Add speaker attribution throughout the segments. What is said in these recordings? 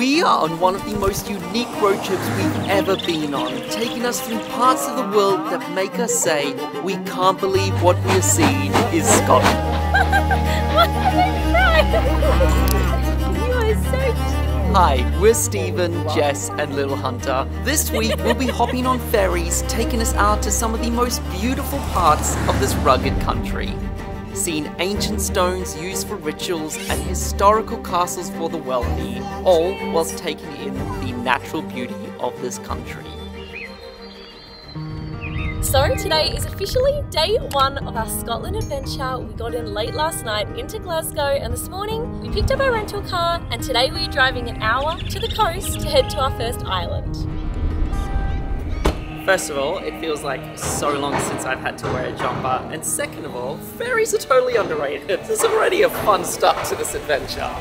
Speaker 1: We are on one of the most unique road trips we've ever been on, taking us through parts of the world that make us say, we can't believe what we're seeing is Scotland.
Speaker 2: you are so cute.
Speaker 1: Hi, we're Stephen, Jess, and Little Hunter. This week we'll be hopping on ferries, taking us out to some of the most beautiful parts of this rugged country. Seeing ancient stones used for rituals and historical castles for the wealthy, all whilst taking in the natural beauty of this country.
Speaker 2: So today is officially day one of our Scotland adventure. We got in late last night into Glasgow and this morning we picked up our rental car and today we're driving an hour to the coast to head to our first island.
Speaker 1: First of all, it feels like so long since I've had to wear a jumper. And second of all, ferries are totally underrated. There's already a fun start to this adventure.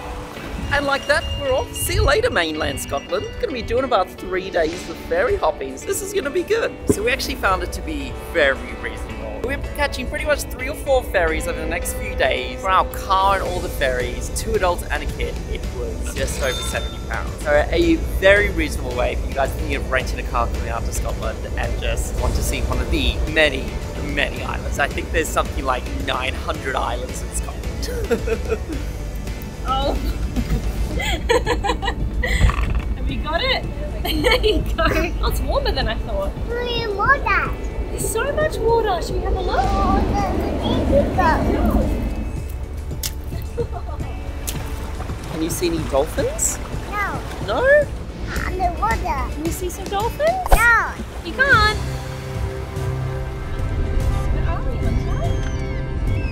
Speaker 1: And like that, we're off. See you later, mainland Scotland. Gonna be doing about three days of ferry hoppings. This is gonna be good. So we actually found it to be very reasonable. We're catching pretty much three or four ferries over the next few days. For our car and all the ferries, two adults and a kid, it was just over 70 pounds. So a very reasonable way for you guys thinking of renting a car coming out to Scotland and just want to see one of the many, many islands. I think there's something like 900 islands in Scotland.
Speaker 2: Oh. Have you got it? there you go. It's warmer than I thought. There's so much water. Should we have a look?
Speaker 1: Can you see any dolphins?
Speaker 3: No,
Speaker 1: No?
Speaker 3: underwater.
Speaker 2: Can you see some dolphins?
Speaker 3: No.
Speaker 2: You can't. Where are we, Hunter?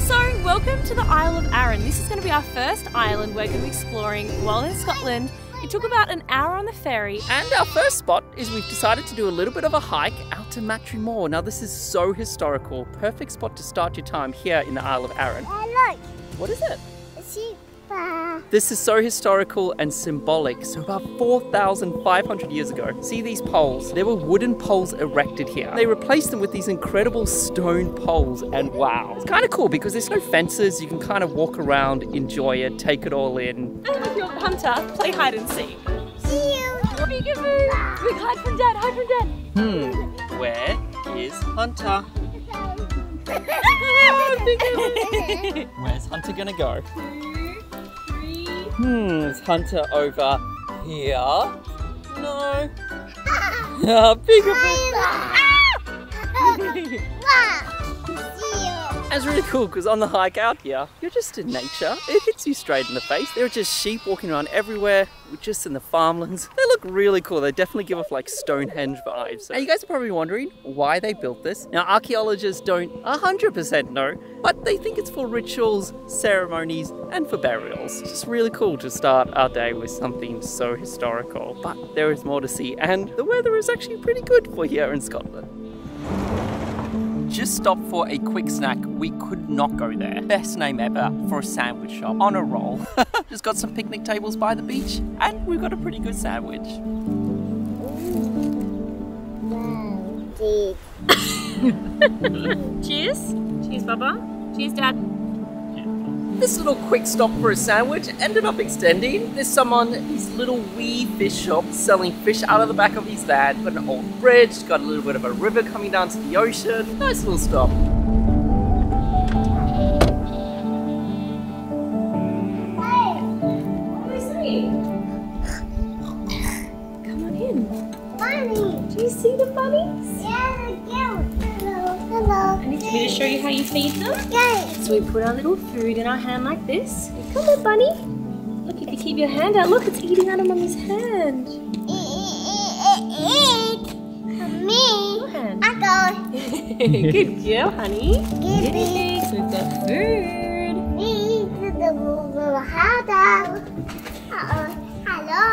Speaker 2: So, welcome to the Isle of Arran. This is going to be our first island we're going to be exploring while in Scotland. It took about an hour on the ferry.
Speaker 1: And our first spot is we've decided to do a little bit of a hike out to Machrie Moor. Now this is so historical. Perfect spot to start your time here in the Isle of Arran.
Speaker 3: I look.
Speaker 1: What is it?
Speaker 3: Sheep.
Speaker 1: This is so historical and symbolic. So about 4,500 years ago, see these poles? There were wooden poles erected here. They replaced them with these incredible stone poles and wow. It's kind of cool because there's no fences. You can kind of walk around, enjoy it, take it all in.
Speaker 2: And with your hunter, play hide and seek.
Speaker 3: See you.
Speaker 2: Peekaboo! Quick, hide from dad, hide from dad.
Speaker 1: Hmm, where is Hunter? Where's Hunter gonna go? Hmm, is Hunter over here? No. Ah, peekaboo.
Speaker 3: You.
Speaker 1: Really cool because on the hike out here, you're just in nature. It hits you straight in the face. There are just sheep walking around everywhere, We're just in the farmlands. They look really cool. They definitely give off like Stonehenge vibes. Now, you guys are probably wondering why they built this. Now, archaeologists don't 100% know, but they think it's for rituals, ceremonies, and for burials. It's just really cool to start our day with something so historical. But there is more to see, and the weather is actually pretty good for here in Scotland just stopped for a quick snack. We could not go there. Best name ever for a sandwich shop on a roll. just got some picnic tables by the beach and we've got a pretty good sandwich.
Speaker 2: Cheers. Cheers, Baba. Cheers, Dad.
Speaker 1: This little quick stop for a sandwich ended up extending. There's someone, his little wee fish shop, selling fish out of the back of his van. Got an old bridge, got a little bit of a river coming down to the ocean. Nice little stop.
Speaker 2: What are they saying? Come on in.
Speaker 3: Bunny.
Speaker 2: Do you see the bunnies? Me to show you how you feed them.
Speaker 3: Yay.
Speaker 2: So we put our little food in our hand like this. Come on, bunny. Look, if you keep your hand out, look, it's eating out of mummy's hand.
Speaker 3: Eat, eat, eat, eat. Me.
Speaker 2: Your hand.
Speaker 3: I go.
Speaker 2: Good girl, honey.
Speaker 3: Give me.
Speaker 2: Thanks, we've got food.
Speaker 3: Me to the little hello. Uh-oh. Hello.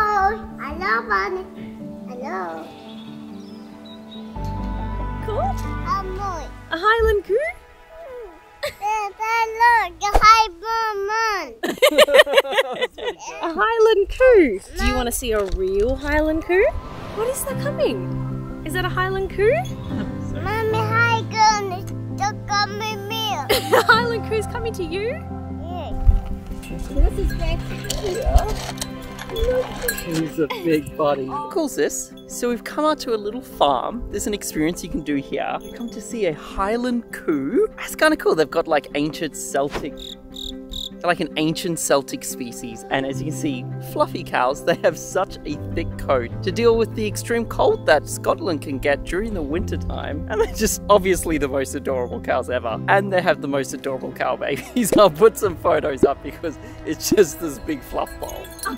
Speaker 3: Hello, bunny. Hello.
Speaker 2: Cool.
Speaker 3: I'm boy.
Speaker 2: A Highland coo?
Speaker 3: Look, hi, mom.
Speaker 2: A Highland coo. Do you want to see a real Highland coo? What is that coming? Is that a Highland coo?
Speaker 3: Mommy, hi, girl. Don't come with me.
Speaker 2: a Highland coo's coming to you?
Speaker 3: This is Becky.
Speaker 1: He's a big buddy. Calls this. So we've come out to a little farm. There's an experience you can do here. We've come to see a Highland coo. That's kind of cool. They've got like ancient Celtic, they're like an ancient Celtic species. And as you can see, fluffy cows, they have such a thick coat to deal with the extreme cold that Scotland can get during the winter time. And they're just obviously the most adorable cows ever. And they have the most adorable cow babies. I'll put some photos up because it's just this big fluff ball.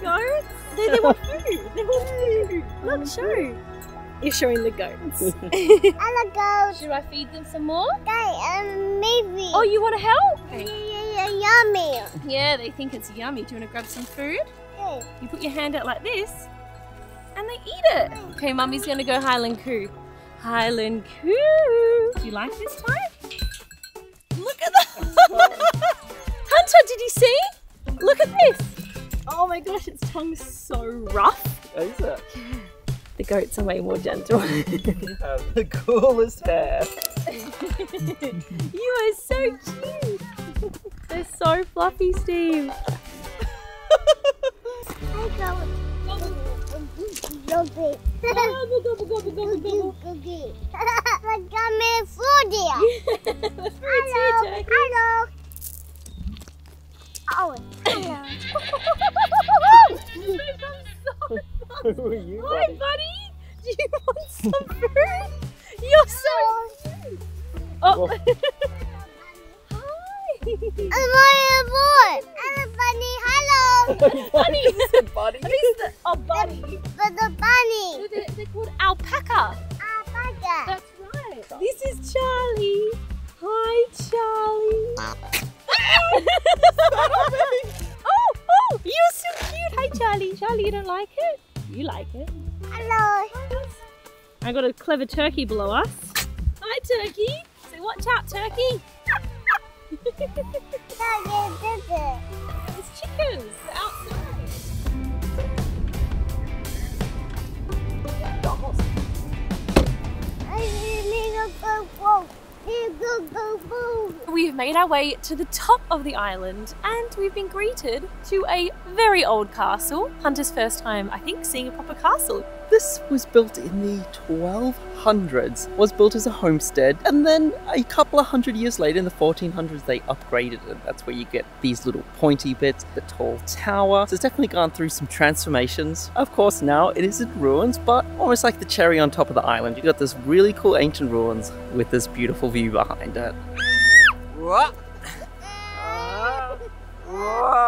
Speaker 2: Goats? They, they want food. They want food. Look, show. You're showing the goats.
Speaker 3: I go.
Speaker 2: Should I feed them some more?
Speaker 3: Guy, um, maybe.
Speaker 2: Oh, you want to help?
Speaker 3: yeah, yeah, yeah, yummy.
Speaker 2: Yeah, they think it's yummy. Do you want to grab some food?
Speaker 3: Okay.
Speaker 2: You put your hand out like this, and they eat it. Okay, Mummy's gonna go Highland Coo. Highland Coo. Do you like this time? Look at that. Hunter, did you see? Look at this. Oh my gosh, its tongue's so rough.
Speaker 1: Is it?
Speaker 2: The goats are way more gentle.
Speaker 1: You have the coolest hair.
Speaker 2: you are so cute. They're so fluffy, Steve.
Speaker 3: I go. Gobby.
Speaker 2: Gobble, gobble, gobble, gobble, gobble.
Speaker 3: Cookie. But me food here.
Speaker 2: the fruit's here,
Speaker 3: Hello.
Speaker 2: Turkey.
Speaker 3: Hello. Oh, hello.
Speaker 1: Who are you,
Speaker 2: Hi, buddy. Do you want some food? You're so cute. Oh. Hi.
Speaker 3: I'm my boy. I'm a bunny. Hello.
Speaker 2: Bunny.
Speaker 1: You said buddy.
Speaker 2: Are these the, oh, buddy.
Speaker 3: But the bunny.
Speaker 2: They're, they're called alpaca.
Speaker 3: Alpaca.
Speaker 2: That's right. This is Charlie. Hi, Charlie. oh, oh, you're so cute. Hi, Charlie. Charlie, you don't like it? You like it.
Speaker 3: Hello.
Speaker 2: I got a clever turkey below us. Hi, turkey. So watch out, turkey. It's chickens. They're outside.
Speaker 3: I need to go,
Speaker 2: We've made our way to the top of the island and we've been greeted to a very old castle. Hunter's first time, I think, seeing a proper castle.
Speaker 1: This was built in the 1200s, was built as a homestead, and then a couple of hundred years later, in the 1400s, they upgraded it. That's where you get these little pointy bits, the tall tower. So it's definitely gone through some transformations. Of course, now it is in ruins, but almost like the cherry on top of the island. You've got this really cool ancient ruins with this beautiful view behind it.
Speaker 3: Wow.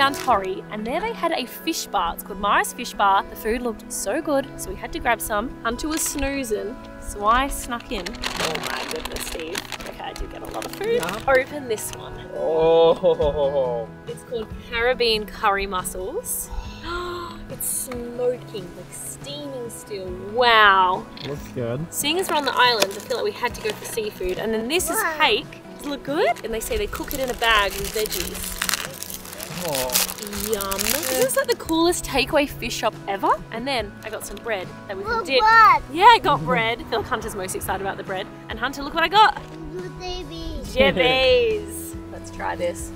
Speaker 2: down Torry and there they had a fish bar. It's called Mara's Fish Bar. The food looked so good, so we had to grab some. Hunter was snoozing, so I snuck in. Oh my goodness, Steve. Okay, I did get a lot of food. Open this one.
Speaker 1: Oh.
Speaker 2: It's called Caribbean curry mussels. it's smoking, like steaming still. Wow.
Speaker 1: Looks good.
Speaker 2: Seeing as we're on the island, I feel like we had to go for seafood. And then this is
Speaker 3: Wow.
Speaker 2: hake. Does it look good? And they say they cook it in a bag with veggies.
Speaker 1: Oh.
Speaker 2: Yum. This is like the coolest takeaway fish shop ever. And then I got some bread that we can dip.
Speaker 3: what?
Speaker 2: Yeah, I got bread. I feel like Hunter's most excited about the bread. And Hunter, look what I got.
Speaker 3: Good baby.
Speaker 2: Jebbies. Let's try this.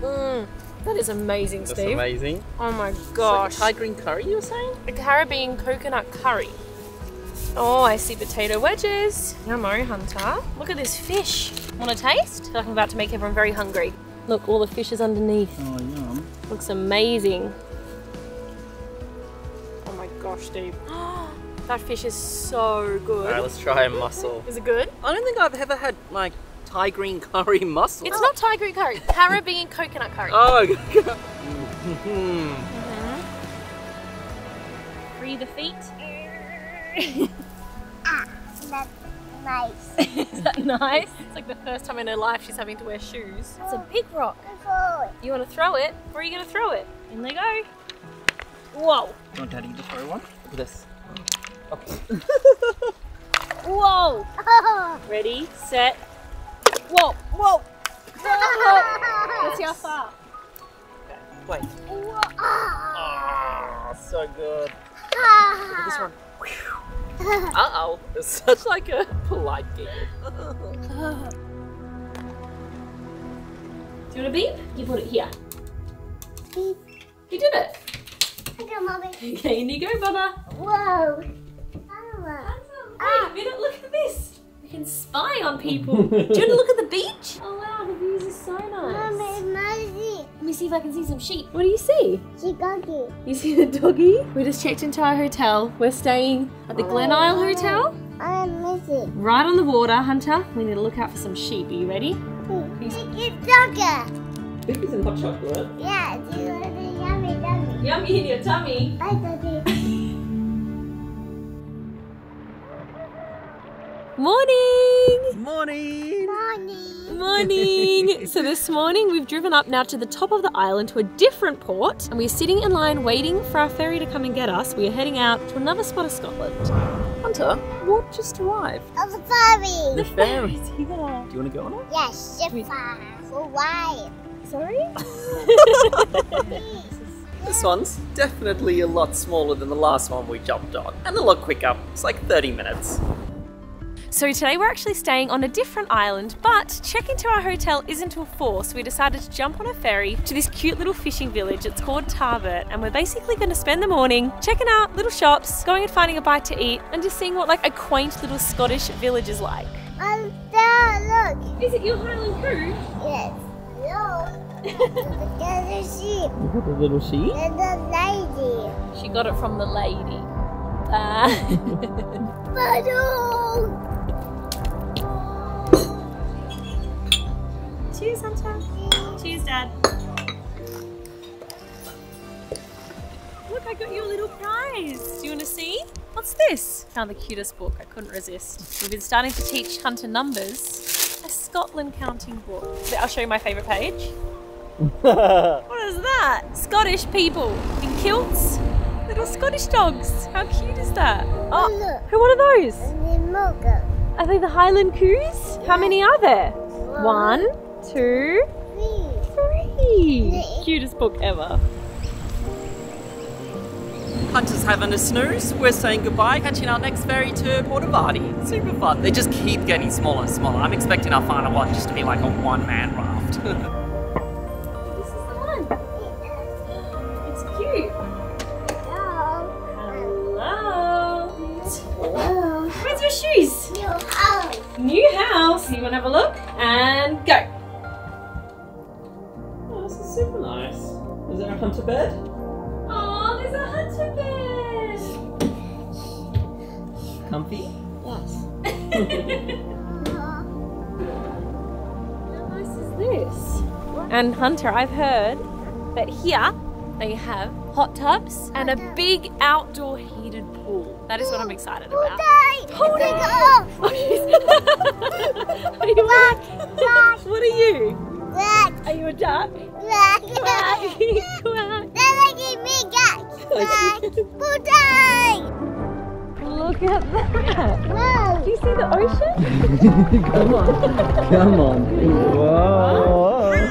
Speaker 2: Mmm. That is amazing,
Speaker 1: That's
Speaker 2: Steve.
Speaker 1: amazing.
Speaker 2: Oh my gosh.
Speaker 1: Thai green curry, you were saying?
Speaker 2: A Caribbean coconut curry. Oh, I see potato wedges. Yummo, Hunter. Look at this fish. Want a taste? I feel like I'm about to make everyone very hungry. Look, all the fish is underneath.
Speaker 1: Oh, yum.
Speaker 2: Looks amazing. Oh my gosh, Steve. that fish is so good.
Speaker 1: Alright, let's try a mussel.
Speaker 2: Is it good?
Speaker 1: I don't think I've ever had like Thai green curry mussel.
Speaker 2: It's not Thai green curry. Caribbean coconut curry.
Speaker 1: Oh, mm.
Speaker 2: Free the feet.
Speaker 3: That's nice.
Speaker 2: is that nice? It's like the first time in her life she's having to wear shoes. It's a big rock. You want to throw it? Where are you going to throw it? In they go. Whoa.
Speaker 1: You want Daddy to throw one? Look at this.
Speaker 2: Whoa. Ready, set. Whoa, whoa. Let's see how far.
Speaker 1: Wait. Oh, so good. Look at this one. Uh oh. It's such like a polite giggle.
Speaker 2: Do you want a beep? You put it here. You did it.
Speaker 3: Okay, mommy.
Speaker 2: Okay, in you go, Bubba.
Speaker 3: Whoa.
Speaker 2: Wait a minute, look at this. We can spy on people. Do you want to look at the beach? Oh wow, the views are so nice.
Speaker 3: Mommy, mommy.
Speaker 2: Let me see if I can see some sheep. What do you see?
Speaker 3: She got it.
Speaker 2: You see the doggy? We just checked into our hotel. We're staying at the Glen oh. Isle Hotel.
Speaker 3: I miss it.
Speaker 2: Right on the water, Hunter. We need to look out for some sheep. Are you ready?
Speaker 3: It's dogger.
Speaker 1: Cookies and hot chocolate.
Speaker 3: Yeah, do you want to yummy, yummy?
Speaker 2: Yummy in your tummy.
Speaker 3: I got.
Speaker 2: Morning!
Speaker 1: Morning.
Speaker 3: Morning.
Speaker 2: Morning! so this morning we've driven up now to the top of the island to a different port and we're sitting in line waiting for our ferry to come and get us. We are heading out to another spot of Scotland.
Speaker 1: Hunter, what just arrived?
Speaker 3: Of the ferry.
Speaker 1: The ferry.
Speaker 2: Yeah.
Speaker 1: Do you want to go on it?
Speaker 3: Yes, Shifa. For why?
Speaker 2: Sorry?
Speaker 1: This one's definitely a lot smaller than the last one we jumped on, and a lot quicker. It's like 30 minutes.
Speaker 2: So today we're actually staying on a different island, but check into our hotel isn't until 4, so we decided to jump on a ferry to this cute little fishing village. It's called Tarbert, and we're basically going to spend the morning checking out little shops, going and finding a bite to eat, and just seeing what like a quaint little Scottish village is like.
Speaker 3: Um, there, look.
Speaker 2: Is it your Highland crew?
Speaker 3: Yes. Look. There's a sheep
Speaker 1: You got a little sheep?
Speaker 3: and a lady.
Speaker 2: She got it from the lady. Uh, Cheers, Hunter. Cheers, Dad. Look, I got you a little prize. Do you want to see? What's this? Found the cutest book. I couldn't resist. We've been starting to teach Hunter numbers. A Scotland counting book. I'll show you my favourite page. What is that? Scottish people in kilts. Little Scottish dogs. How cute is that? Oh, oh
Speaker 3: Look.
Speaker 2: who? What are those?
Speaker 3: And the.
Speaker 2: Are they the Highland Coos? How many are there? One, two,
Speaker 3: Three.
Speaker 2: three. Cutest book ever.
Speaker 1: Hunter's having a snooze. We're saying goodbye. Catching our next ferry to Portavadie. Super fun. They just keep getting smaller and smaller. I'm expecting our final one just to be like a one-man raft.
Speaker 2: And
Speaker 1: Hunter,
Speaker 2: I've heard that here they have hot tubs and a big outdoor heated pool. That is what I'm excited about.
Speaker 3: Hold it.
Speaker 2: Oh, she's- are you
Speaker 3: Quack.
Speaker 2: What are you?
Speaker 3: Quack.
Speaker 2: Are you a duck?
Speaker 3: Quack.
Speaker 2: Quack, quack.
Speaker 3: They're making me guys. Quack. Booty.
Speaker 2: Look at that.
Speaker 3: Whoa.
Speaker 2: Do you see the ocean?
Speaker 1: Come on. Come on. Whoa.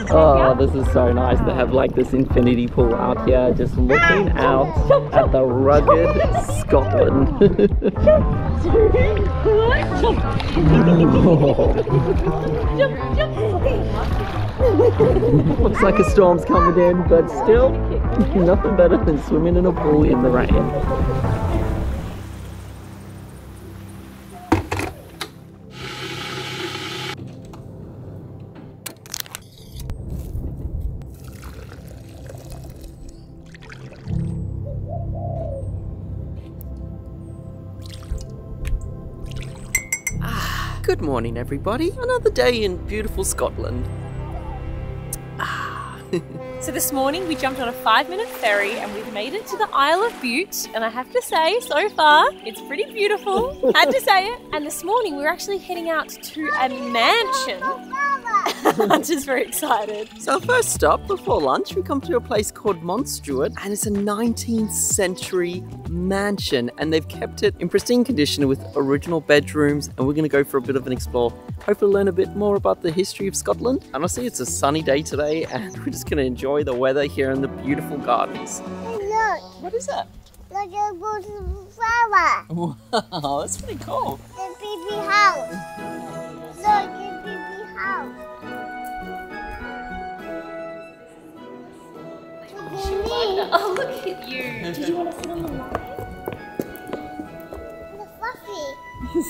Speaker 1: Oh, this is so nice to have like this infinity pool out here, just looking out at the rugged Scotland. Looks like a storm's coming in, but still, nothing better than swimming in a pool in the rain. Morning, everybody. Another day in beautiful Scotland. Ah.
Speaker 2: So this morning we jumped on a five minute ferry and we've made it to the Isle of Bute. And I have to say, so far, it's pretty beautiful. Had to say it. And this morning we're actually heading out to a mansion.
Speaker 3: Mama.
Speaker 2: Hunter's very excited.
Speaker 1: So our first stop before lunch, we come to a place called Mount Stuart, and it's a 19th century mansion, and they've kept it in pristine condition with original bedrooms. And we're going to go for a bit of an explore, hopefully learn a bit more about the history of Scotland. And I see it's a sunny day today, and we're just going to enjoy the weather here in the beautiful gardens.
Speaker 3: Hey, look.
Speaker 1: What is that?
Speaker 3: Look at the flower.
Speaker 1: Wow, that's pretty cool.
Speaker 3: The baby house. Look me.
Speaker 2: Oh, look at you. Did you want to sit on the line?
Speaker 3: The fluffy.
Speaker 2: You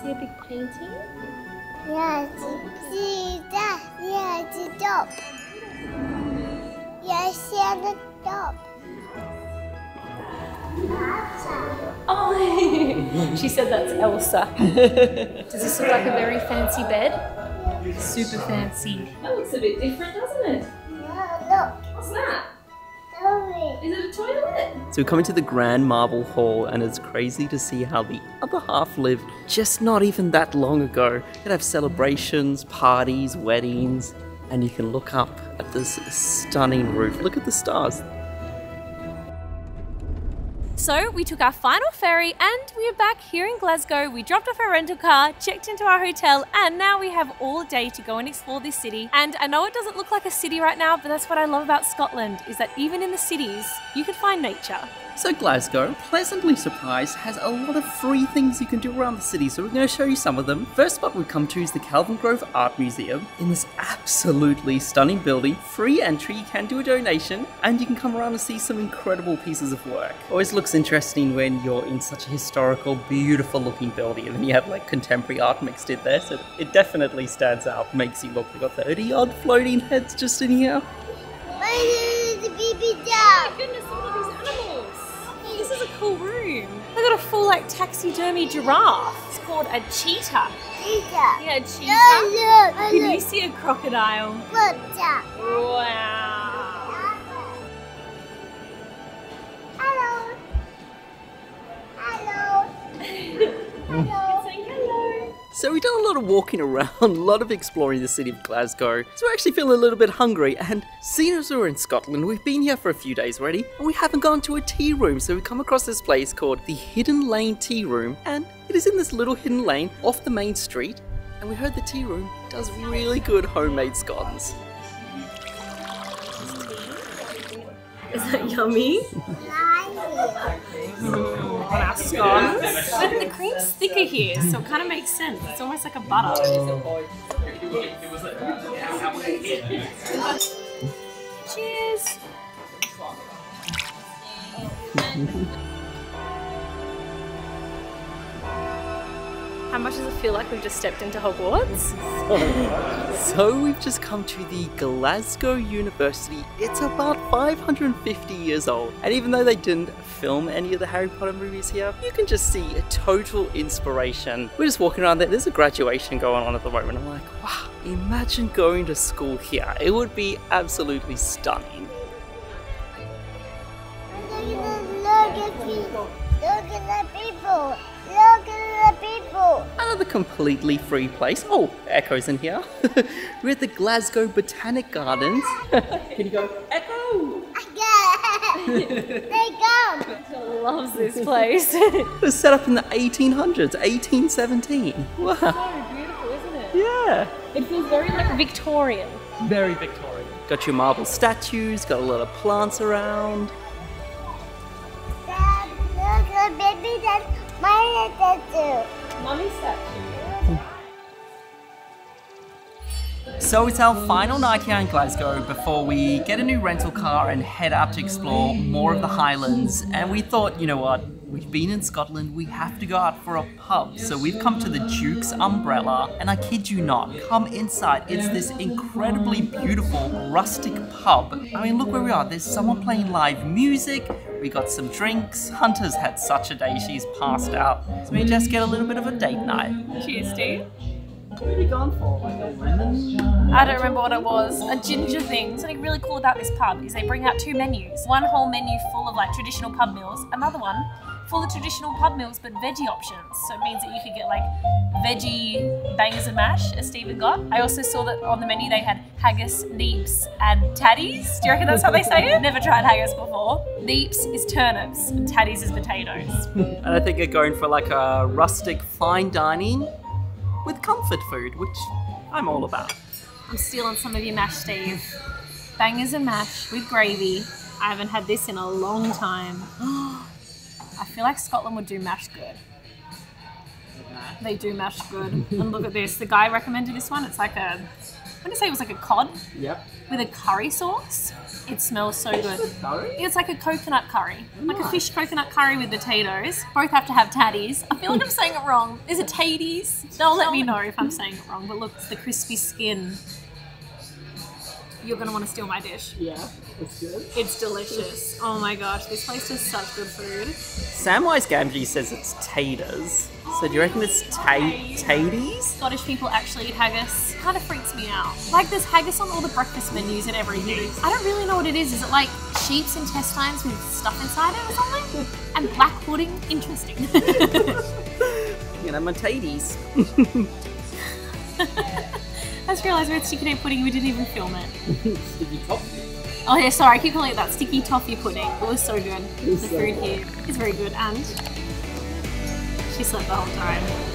Speaker 2: see a big painting?
Speaker 3: Yeah, see that. Yeah, it's a dog. Yeah, see the dog.
Speaker 2: Oh, she said that's Elsa. Does this look like a very fancy bed? Super fancy. That looks a bit different, doesn't it?
Speaker 3: Yeah,
Speaker 2: What's that?
Speaker 3: look. Sorry.
Speaker 2: Is it a toilet?
Speaker 1: So we come into the Grand Marble Hall, and it's crazy to see how the other half lived just not even that long ago. They'd have celebrations, parties, weddings, and you can look up at this stunning roof. Look at the stars.
Speaker 2: So we took our final ferry and we are back here in Glasgow. We dropped off our rental car, checked into our hotel, and now we have all day to go and explore this city. And I know it doesn't look like a city right now, but that's what I love about Scotland is that even in the cities, you can find nature.
Speaker 1: So Glasgow, pleasantly surprised, has a lot of free things you can do around the city, so we're going to show you some of them. First spot we've come to is the Kelvingrove Art Museum. In this absolutely stunning building, free entry, you can do a donation, and you can come around and see some incredible pieces of work. Always looks interesting when you're in such a historical, beautiful looking building, and then you have like contemporary art mixed in there, so it definitely stands out, makes you look. We've got 30 odd floating heads just in here.
Speaker 3: Where is the baby dog?
Speaker 2: Cool room. They got a full like taxidermy giraffe. It's called a cheetah.
Speaker 3: Cheetah.
Speaker 2: Yeah, a
Speaker 3: Look,
Speaker 2: cheetah.
Speaker 3: look,
Speaker 2: Can you see a crocodile?
Speaker 3: Cheetah.
Speaker 2: Wow.
Speaker 3: Hello. Hello. Hello.
Speaker 2: Saying hello.
Speaker 1: So we've done a lot of walking around, a lot of exploring the city of Glasgow. So we're actually feeling a little bit hungry. And seeing as we're in Scotland, we've been here for a few days already, and we haven't gone to a tea room. So we come across this place called the Hidden Lane Tea Room, and it is in this little hidden lane off the main street. And we heard the tea room does really good homemade scones.
Speaker 2: Is that yummy? But the cream's thicker here, so it kind of makes sense. It's almost like a butter. Cheers. How much does it feel like we've just stepped into Hogwarts?
Speaker 1: So we've just come to the Glasgow University. It's about 550 years old. And even though they didn't film any of the Harry Potter movies here, you can just see a total inspiration. We're just walking around there. There's a graduation going on at the moment. I'm like, wow, imagine going to school here. It would be absolutely stunning.
Speaker 3: Look at the people. Look at the people. Look at the people.
Speaker 1: Another completely free place. Oh, Echo's in here. We're at the Glasgow Botanic Gardens. Can you go, Echo?
Speaker 3: Again. they come.
Speaker 2: Loves this place.
Speaker 1: It was set up in the 1800s, 1817. Wow.
Speaker 2: so beautiful, isn't it?
Speaker 1: Yeah.
Speaker 2: It feels very like Victorian.
Speaker 1: Very Victorian. Got your marble statues, got a lot of plants around.
Speaker 3: Dad, look at baby that's my tattoo.
Speaker 2: Statue.
Speaker 1: So it's our final night here in Glasgow before we get a new rental car and head out to explore more of the Highlands. And we thought, you know what? We've been in Scotland, we have to go out for a pub. So we've come to the Duke's Umbrella, and I kid you not, come inside. It's this incredibly beautiful rustic pub. I mean, look where we are. There's someone playing live music. We got some drinks. Hunter's had such a day, she's passed out. So we just get a little bit of a date night.
Speaker 2: Cheers, Steve.
Speaker 1: What have you gone for? Like a lemon?
Speaker 2: I don't remember what it was. A ginger thing. Something really cool about this pub is they bring out two menus. One whole menu full of like traditional pub meals. Another one for the traditional pub meals, but veggie options. So it means that you could get like veggie bangers and mash, as Stephen got. I also saw that on the menu they had haggis, neeps, and tatties. Do you reckon that's how they say it? Never tried haggis before. Neeps is turnips, and tatties is potatoes.
Speaker 1: And I think they're going for like a rustic fine dining with comfort food, which I'm all about.
Speaker 2: I'm stealing some of your mash, Steve. Bangers and mash with gravy. I haven't had this in a long time. I feel like Scotland would do mash good. They do mash good. and look at this. The guy recommended this one. It's like a, what did you say? It was like a cod
Speaker 1: Yep.
Speaker 2: with a curry sauce. It smells so good.
Speaker 1: Curry?
Speaker 2: It's like a coconut curry, like a fish coconut curry with potatoes. Both have to have tatties. I feel like I'm saying it wrong. Is it taties? They'll let me know if I'm saying it wrong. But look, it's the crispy skin. You're gonna want to steal my dish.
Speaker 1: Yeah, it's good.
Speaker 2: It's delicious. Oh my gosh, this place does such good food.
Speaker 1: Samwise Gamgee says it's taters. So do you reckon it's ta- taties?
Speaker 2: Scottish people actually eat haggis. Kind of freaks me out. Like there's haggis on all the breakfast menus and everything. I don't really know what it is. Is it like sheep's intestines with stuff inside it or something? And black pudding? Interesting.
Speaker 1: You know, my taties.
Speaker 2: I just realised we had sticky note pudding. We didn't even film it. sticky toffee. Oh yeah, sorry. I keep calling it that sticky toffee pudding. It was so good. The food here is very good, and she slept the whole time.